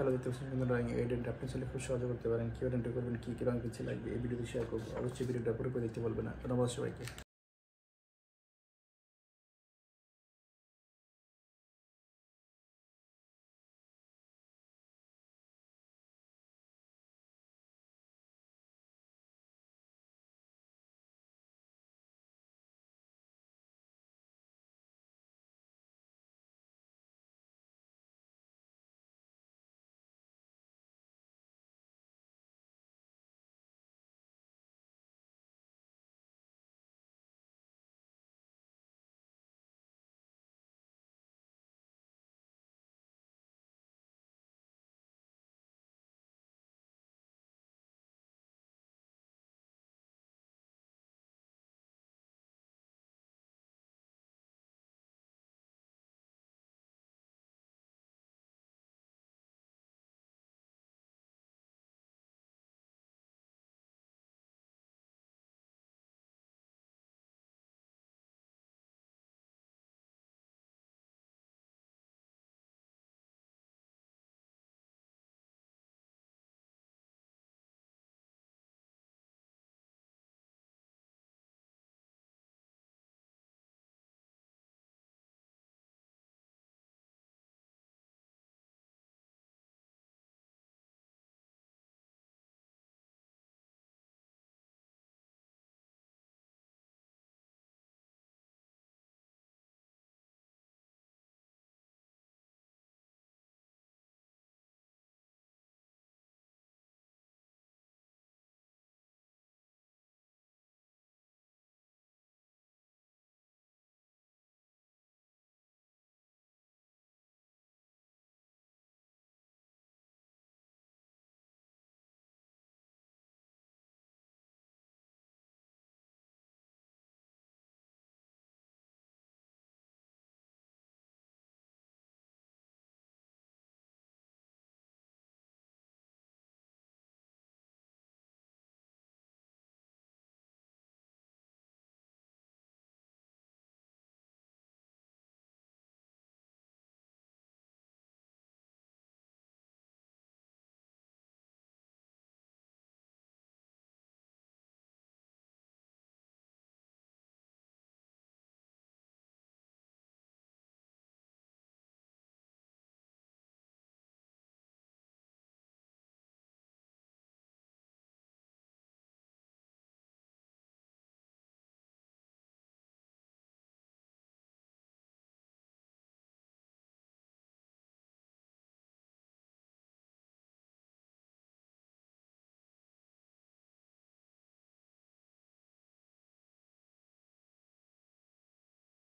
Hello দেখতে পাচ্ছেন সুন্দর ড্রয়িং এডেন্ট। আপনি চাইলে খুব সহজে করতে পারেন। কীভাবে এডেন্ট করবেন, কী কী রঙ কিছু লাগবে, এই ভিডিওতে শেয়ার করব। অবশ্যই ভিডিওটা পুরোপুরি দেখতে বলবেন না। ধন্যবাদ সবাইকে।